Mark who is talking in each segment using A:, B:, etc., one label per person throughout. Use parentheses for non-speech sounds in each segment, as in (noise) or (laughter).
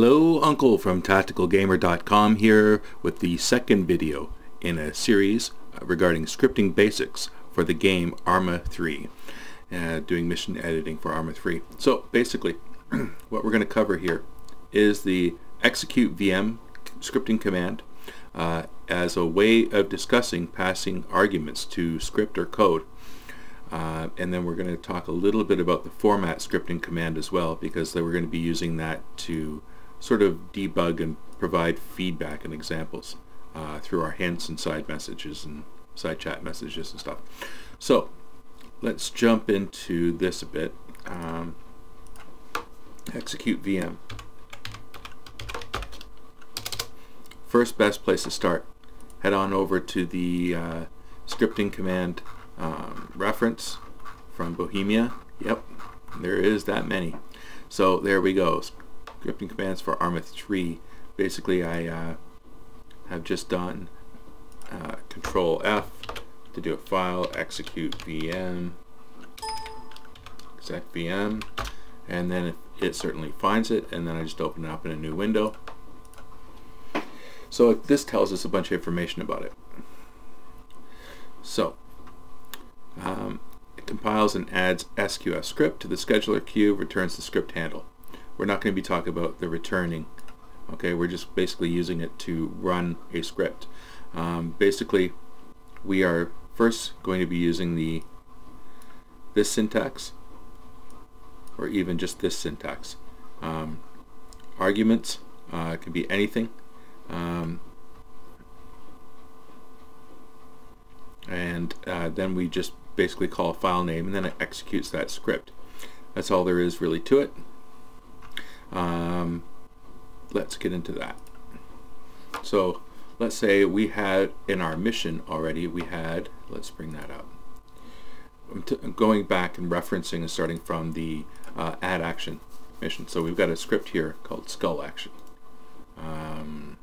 A: Hello, Unkl from TacticalGamer.com here with the second video in a series regarding scripting basics for the game Arma 3, uh, doing mission editing for Arma 3. So basically, (clears throat) what we're going to cover here is the execute VM scripting command uh, as a way of discussing passing arguments to script or code. Uh, and then we're going to talk a little bit about the format scripting command as well because we're going to be using that to sort of debug and provide feedback and examples uh, through our hints and side messages and side chat messages and stuff. So let's jump into this a bit. Um, execute VM. First best place to start. Head on over to the uh, scripting command um, reference from Bohemia. Yep, there is that many. So there we go scripting commands for ARMA 3. Basically, I uh, have just done uh, Control F to do a file, execute VM, exec VM, and then it, it certainly finds it, and then I just open it up in a new window. So this tells us a bunch of information about it. So, um, it compiles and adds SQF script to the scheduler queue, returns the script handle we're not going to be talking about the returning. Okay, we're just basically using it to run a script. Um, basically, we are first going to be using the this syntax, or even just this syntax. Um, arguments uh, can be anything. Um, and uh, then we just basically call a file name and then it executes that script. That's all there is really to it. Um, let's get into that. So let's say we had in our mission already, we had, let's bring that up. I'm, going back and referencing and starting from the uh, add action mission. So we've got a script here called skull action. Um,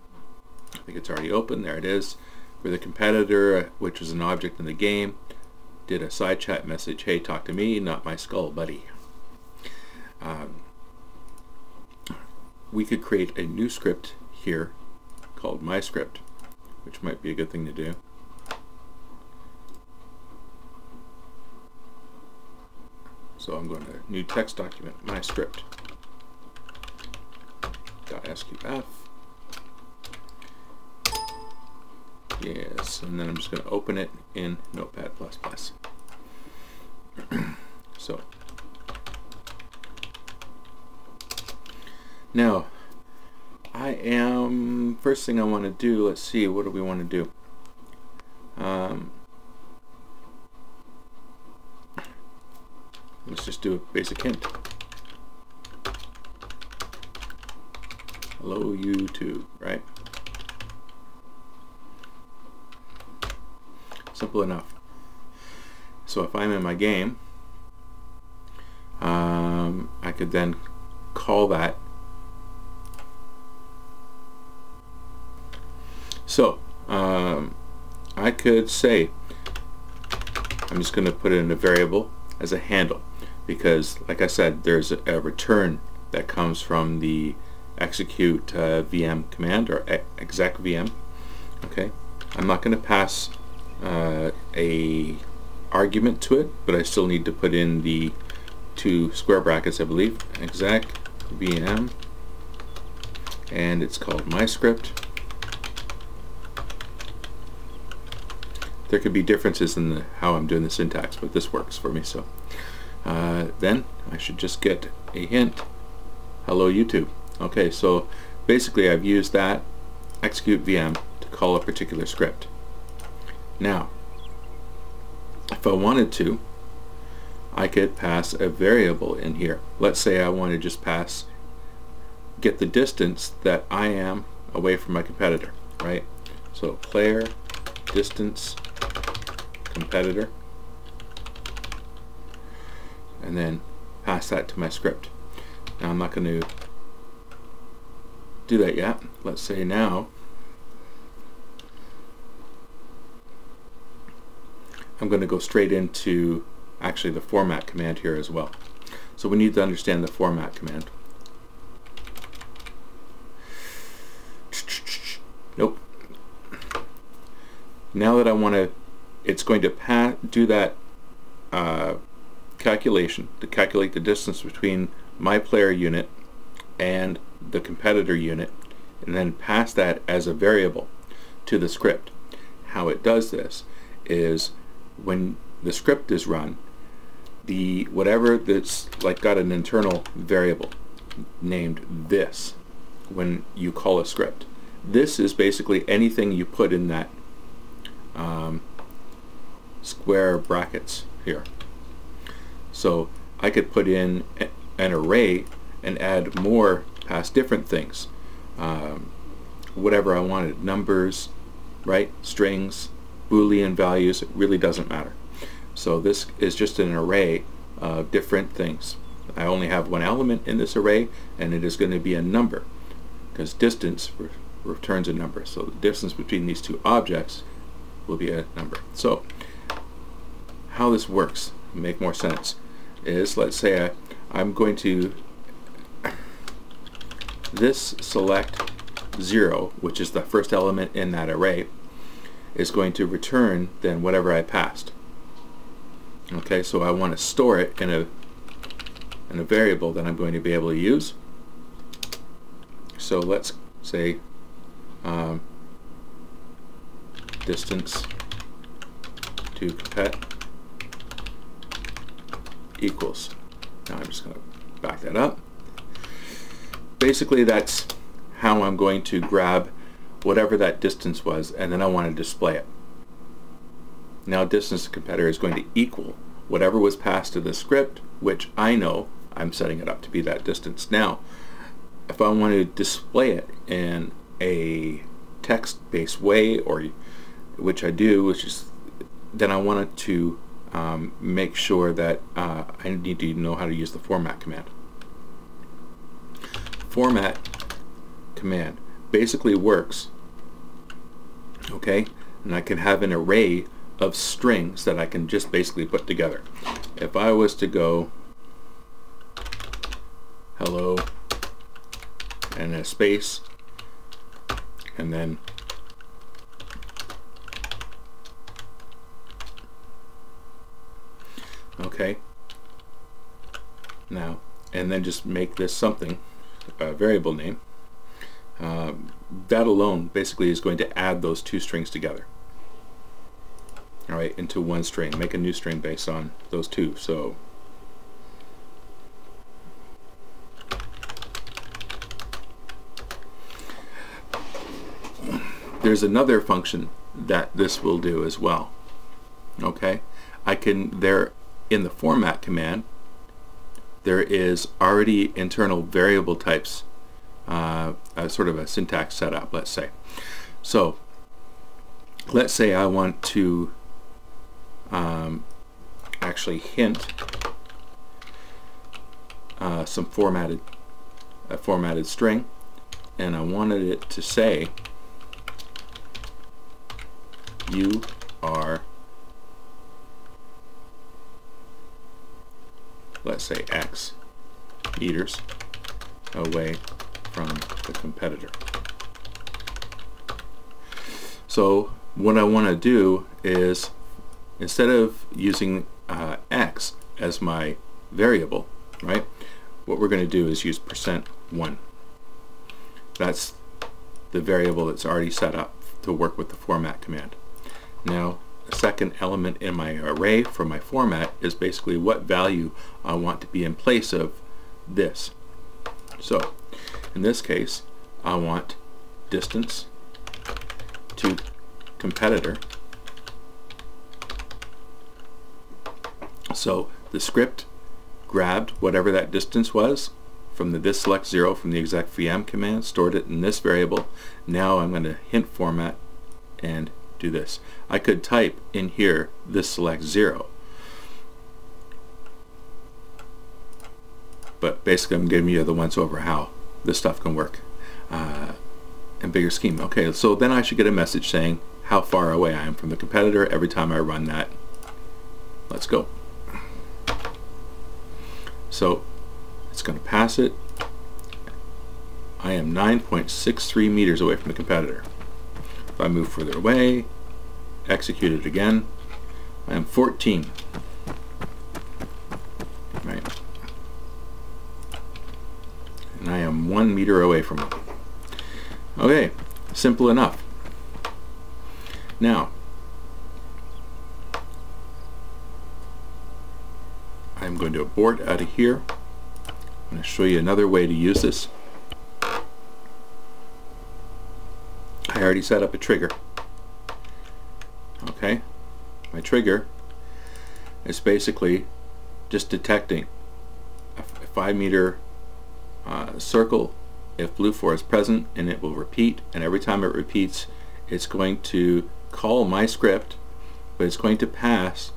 A: I think it's already open. There it is. For the competitor, which was an object in the game, did a side chat message, hey, talk to me, not my skull, buddy. Um, we could create a new script here called my script, which might be a good thing to do. So I'm going to new text document, my script. .sqf. Yes, and then I'm just going to open it in Notepad++. (clears throat) so Now, I am, first thing I want to do, let's see, what do we want to do? Um, let's just do a basic hint. Hello YouTube, right? Simple enough. So if I'm in my game, um, I could then call that So, um, I could say, I'm just going to put it in a variable as a handle because, like I said, there's a, a return that comes from the execute uh, VM command or exec VM. Okay, I'm not going to pass uh, a argument to it, but I still need to put in the two square brackets, I believe, exec VM, and it's called my script there could be differences in the, how I'm doing the syntax, but this works for me. So uh, then I should just get a hint. Hello YouTube. Okay, so basically I've used that execute VM to call a particular script. Now, if I wanted to, I could pass a variable in here. Let's say I want to just pass, get the distance that I am away from my competitor, right? So player distance competitor and then pass that to my script. Now I'm not going to do that yet. Let's say now I'm going to go straight into actually the format command here as well. So we need to understand the format command. Nope. Now that I want to, it's going to do that uh, calculation to calculate the distance between my player unit and the competitor unit and then pass that as a variable to the script. How it does this is when the script is run, the whatever that's like got an internal variable named this when you call a script. This is basically anything you put in that um, square brackets here. So I could put in an array and add more past different things. Um, whatever I wanted, numbers, right, strings, boolean values, it really doesn't matter. So this is just an array of different things. I only have one element in this array and it is going to be a number because distance re returns a number. So the distance between these two objects will be a number. So how this works, make more sense, is let's say I, I'm going to this select 0, which is the first element in that array, is going to return then whatever I passed. Okay, so I want to store it in a in a variable that I'm going to be able to use. So let's say um, distance to compet equals. Now I'm just going to back that up. Basically that's how I'm going to grab whatever that distance was and then I want to display it. Now distance to competitor is going to equal whatever was passed to the script which I know I'm setting it up to be that distance. Now if I want to display it in a text-based way or which I do which is then I want it to um, make sure that uh, I need to know how to use the format command. Format command basically works okay and I can have an array of strings that I can just basically put together. If I was to go hello and a space and then okay? Now and then just make this something a variable name. Uh, that alone basically is going to add those two strings together. Alright into one string. Make a new string based on those two so. There's another function that this will do as well. Okay? I can there in the format command there is already internal variable types uh, sort of a syntax setup let's say. So let's say I want to um, actually hint uh, some formatted a formatted string and I wanted it to say you are let's say X meters away from the competitor. So what I want to do is instead of using uh, X as my variable, right, what we're going to do is use percent %1. That's the variable that's already set up to work with the format command. Now second element in my array for my format is basically what value I want to be in place of this. So in this case I want distance to competitor so the script grabbed whatever that distance was from the this select 0 from the exec VM command stored it in this variable now I'm going to hint format and do this. I could type in here this select 0. But basically I'm giving you the once over how this stuff can work uh, in bigger scheme. Okay, so then I should get a message saying how far away I am from the competitor every time I run that. Let's go. So it's going to pass it. I am 9.63 meters away from the competitor. If I move further away, execute it again, I am 14. Right. And I am one meter away from it. Okay, simple enough. Now, I'm going to abort out of here. I'm going to show you another way to use this. I already set up a trigger. Okay, my trigger is basically just detecting a 5 meter uh, circle if BLUFOR is present and it will repeat and every time it repeats it's going to call my script but it's going to pass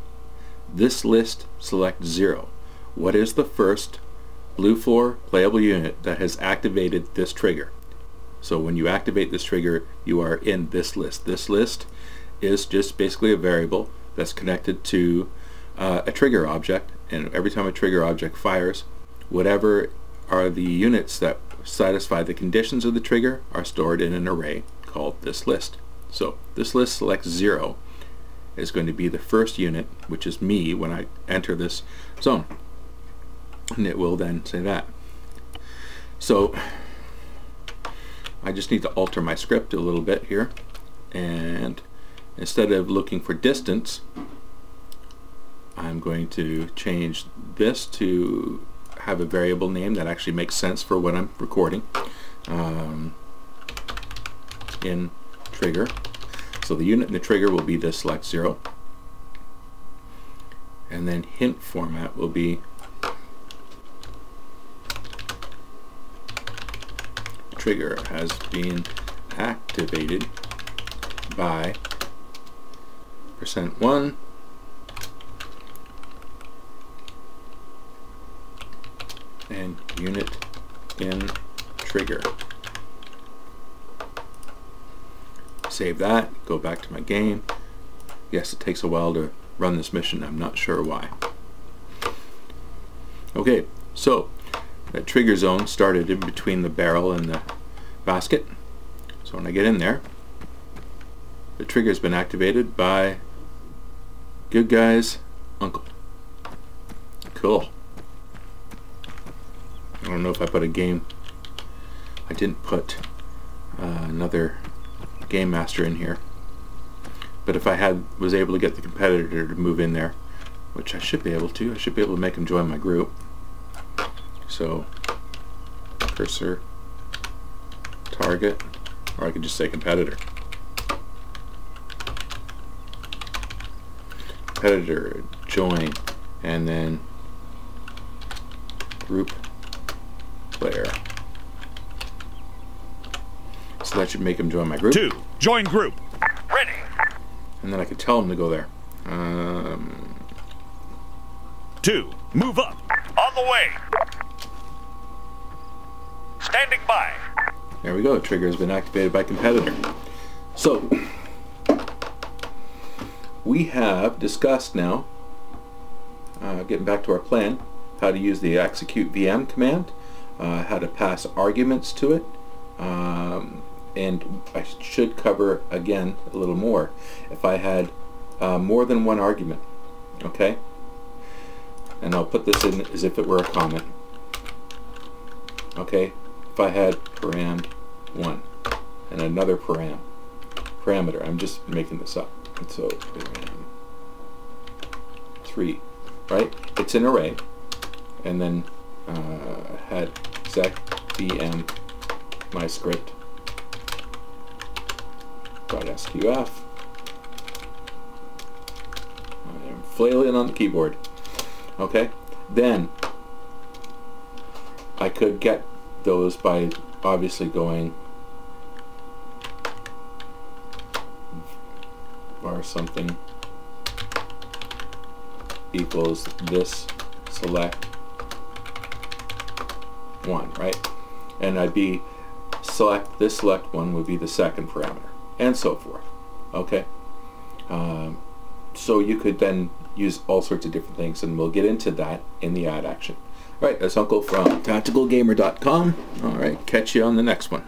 A: this list select 0. What is the first BLUFOR playable unit that has activated this trigger? So when you activate this trigger you are in this list. This list is just basically a variable that's connected to uh, a trigger object and every time a trigger object fires whatever are the units that satisfy the conditions of the trigger are stored in an array called this list. So this list selects 0 is going to be the first unit which is me when I enter this zone and it will then say that. So I just need to alter my script a little bit here. And instead of looking for distance I'm going to change this to have a variable name that actually makes sense for what I'm recording um, in trigger. So the unit in the trigger will be this select 0 and then hint format will be trigger has been activated by percent one and unit in trigger. Save that, go back to my game. Yes, it takes a while to run this mission. I'm not sure why. Okay, so that trigger zone started in between the barrel and the basket. So when I get in there, the trigger's been activated by Good Guy's uncle. Cool. I don't know if I put a game. I didn't put uh, another game master in here. But if I had was able to get the competitor to move in there, which I should be able to, I should be able to make him join my group. So cursor target, or I could just say competitor. Competitor join, and then group player. So that should make him join my group.
B: Two, join group.
C: Ready.
A: And then I could tell him to go there. Um,
B: Two, move up.
C: On the way. Standing by.
A: There we go. Trigger has been activated by competitor. So, we have discussed now, uh, getting back to our plan, how to use the execute VM command, uh, how to pass arguments to it, um, and I should cover again a little more if I had uh, more than one argument okay and I'll put this in as if it were a comment okay if I had param 1 and another param parameter I'm just making this up. And so param 3 right? It's an array. And then uh, had vm my script. Dot .sqf. I am flailing on the keyboard. Okay, then I could get those by obviously going var something equals this select one, right? And I'd be select this select one would be the second parameter and so forth. Okay? Um, so you could then use all sorts of different things, and we'll get into that in the add action. Right, that's Unkl from TacticalGamer.com. All right, catch you on the next one.